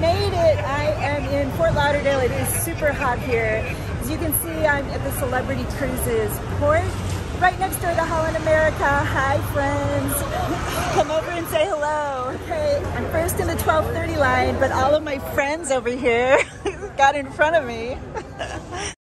made it. I am in Fort Lauderdale. It is super hot here. As you can see, I'm at the Celebrity Cruises port, right next door to Holland America. Hi, friends. Come over and say hello. Okay, I'm first in the 1230 line, but all of my friends over here got in front of me.